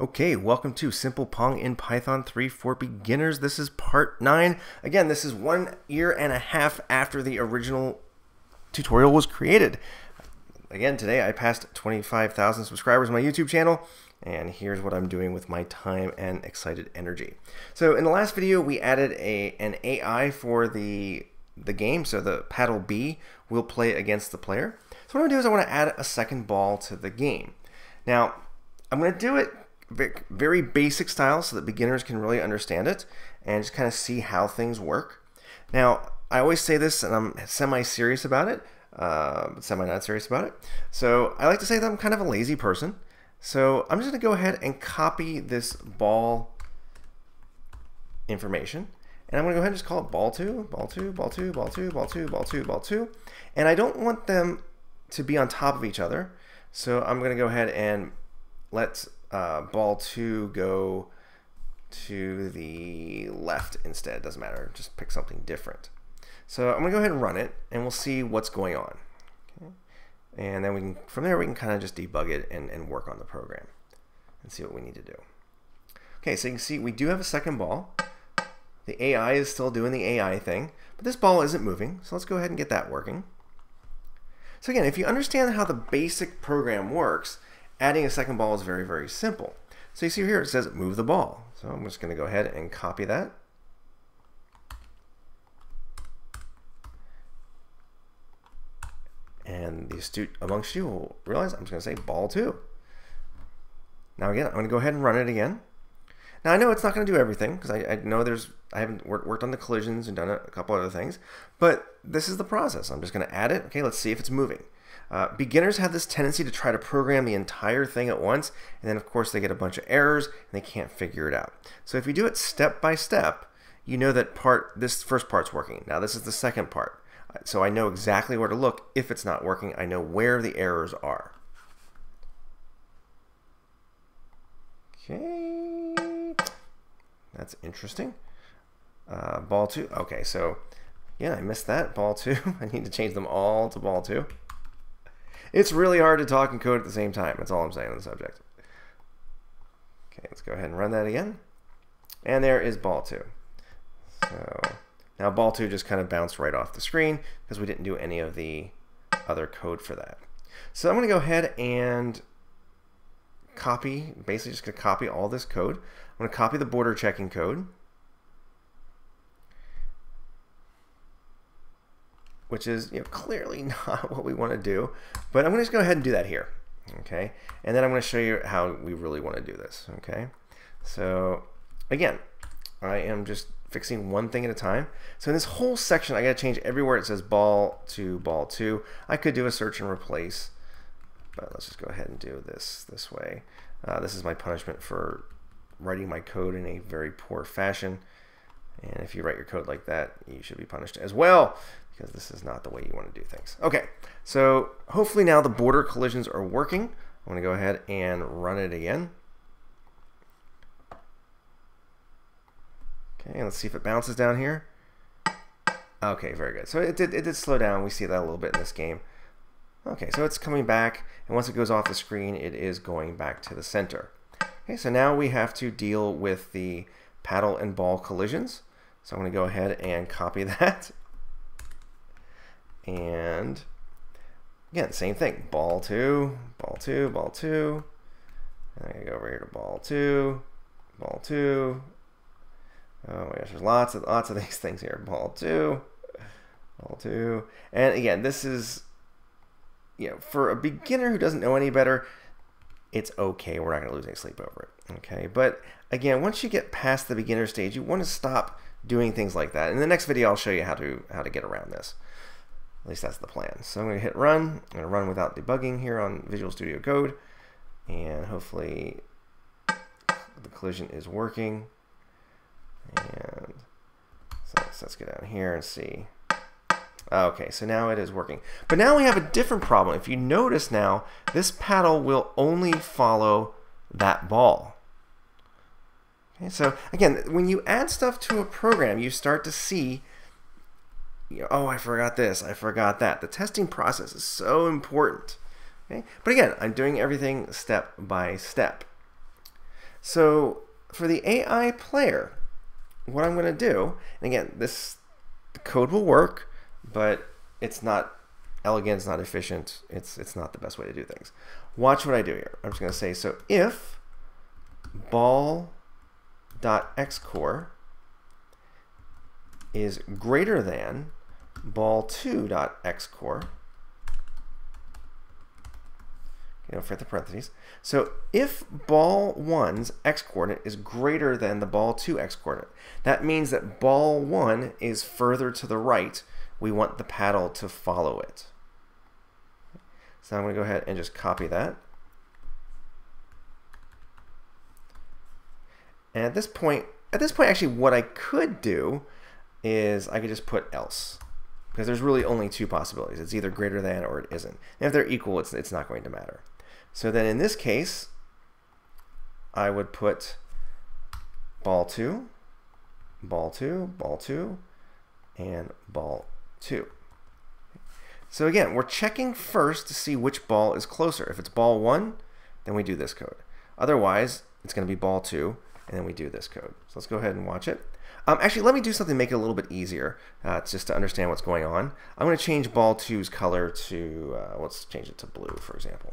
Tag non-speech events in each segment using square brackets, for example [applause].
Okay, welcome to Simple Pong in Python 3 for beginners. This is part 9. Again, this is one year and a half after the original tutorial was created. Again, today I passed 25,000 subscribers on my YouTube channel, and here's what I'm doing with my time and excited energy. So in the last video, we added a an AI for the, the game, so the paddle B will play against the player. So what I'm going to do is I want to add a second ball to the game. Now, I'm going to do it very basic style so that beginners can really understand it and just kind of see how things work. Now, I always say this and I'm semi-serious about it, uh, semi-not serious about it. So I like to say that I'm kind of a lazy person. So I'm just going to go ahead and copy this ball information. And I'm going to go ahead and just call it ball 2, ball 2, ball 2, ball 2, ball 2, ball 2, ball 2. And I don't want them to be on top of each other. So I'm going to go ahead and let uh, ball two go to the left instead. Doesn't matter. Just pick something different. So I'm to go ahead and run it, and we'll see what's going on. Okay. And then we can, from there, we can kind of just debug it and, and work on the program and see what we need to do. Okay, so you can see we do have a second ball. The AI is still doing the AI thing, but this ball isn't moving. So let's go ahead and get that working. So again, if you understand how the basic program works, adding a second ball is very, very simple. So you see here it says move the ball. So I'm just going to go ahead and copy that. And the astute amongst you will realize I'm just going to say ball two. Now again, I'm going to go ahead and run it again. Now I know it's not going to do everything because I, I, know there's I haven't worked on the collisions and done a couple other things, but this is the process. I'm just going to add it. Okay, let's see if it's moving. Uh, beginners have this tendency to try to program the entire thing at once, and then of course they get a bunch of errors and they can't figure it out. So if you do it step by step, you know that part this first part's working. Now this is the second part. So I know exactly where to look if it's not working. I know where the errors are. Okay, that's interesting. Uh, ball two. Okay, so yeah, I missed that. Ball two. [laughs] I need to change them all to ball two. It's really hard to talk and code at the same time. That's all I'm saying on the subject. Okay, let's go ahead and run that again. And there is ball two. So now ball two just kind of bounced right off the screen because we didn't do any of the other code for that. So I'm going to go ahead and copy, basically just going to copy all this code. I'm going to copy the border checking code. Which is you know, clearly [laughs] not what we want to do. But I'm going to just go ahead and do that here. Okay, and then I'm going to show you how we really want to do this. Okay, so again, I am just fixing one thing at a time. So in this whole section, I got to change everywhere it says ball to ball two. I could do a search and replace, but let's just go ahead and do this this way. Uh, this is my punishment for writing my code in a very poor fashion. And if you write your code like that, you should be punished as well because this is not the way you want to do things. Okay, so hopefully now the border collisions are working. I'm going to go ahead and run it again. Okay, let's see if it bounces down here. Okay, very good. So it did, it did slow down. We see that a little bit in this game. Okay, so it's coming back, and once it goes off the screen, it is going back to the center. Okay, so now we have to deal with the paddle and ball collisions. So I'm going to go ahead and copy [laughs] that and again, same thing. Ball two, ball two, ball two. And I gotta go over here to ball two, ball two. Oh my gosh, there's lots of lots of [laughs] these things here. Ball two, ball two. And again, this is you know, for a beginner who doesn't know any better, it's okay. We're not to lose any sleep over it. Okay. But again, once you get past the beginner stage, you want to stop doing things like that. In the next video, I'll show you how to how to get around this. At least that's the plan. So I'm going to hit run. I'm going to run without debugging here on Visual Studio Code. And hopefully the collision is working. And so let's get down here and see. Okay, so now it is working. But now we have a different problem. If you notice now, this paddle will only follow that ball. Okay, so again, when you add stuff to a program, you start to see you know, oh, I forgot this, I forgot that. The testing process is so important. Okay? But again, I'm doing everything step by step. So for the AI player, what I'm going to do, and again, this code will work, but it's not elegant, it's not efficient, it's, it's not the best way to do things. Watch what I do here. I'm just going to say, so if ball.xcor is greater than ball2.xcor, you know, forget the parentheses. So if ball 1's x coordinate is greater than the ball 2 x coordinate, that means that ball 1 is further to the right. We want the paddle to follow it. So I'm going to go ahead and just copy that. And at this point, at this point, actually, what I could do is I could just put else because there's really only two possibilities. It's either greater than or it isn't. And if they're equal, it's, it's not going to matter. So then in this case, I would put ball 2, ball 2, ball 2, and ball 2. So again, we're checking first to see which ball is closer. If it's ball 1, then we do this code. Otherwise, it's going to be ball 2, and then we do this code. So let's go ahead and watch it. Um, actually, let me do something make it a little bit easier, uh, just to understand what's going on. I'm going to change ball 2's color to, uh, let's change it to blue, for example.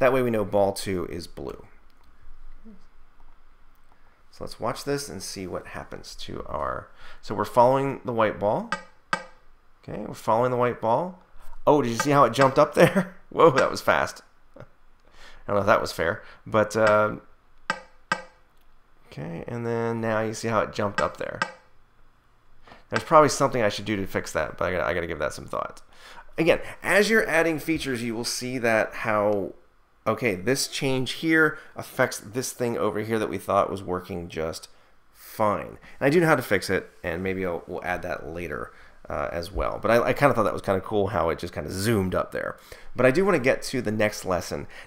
That way we know ball 2 is blue. So let's watch this and see what happens to our... So we're following the white ball. Okay, we're following the white ball. Oh, did you see how it jumped up there? [laughs] Whoa, that was fast. [laughs] I don't know if that was fair, but... Uh, okay, and then now you see how it jumped up there. There's probably something I should do to fix that, but I gotta, I gotta give that some thought. Again, as you're adding features, you will see that how okay, this change here affects this thing over here that we thought was working just fine. And I do know how to fix it, and maybe I'll, we'll add that later uh, as well. But I, I kind of thought that was kind of cool how it just kind of zoomed up there. But I do want to get to the next lesson.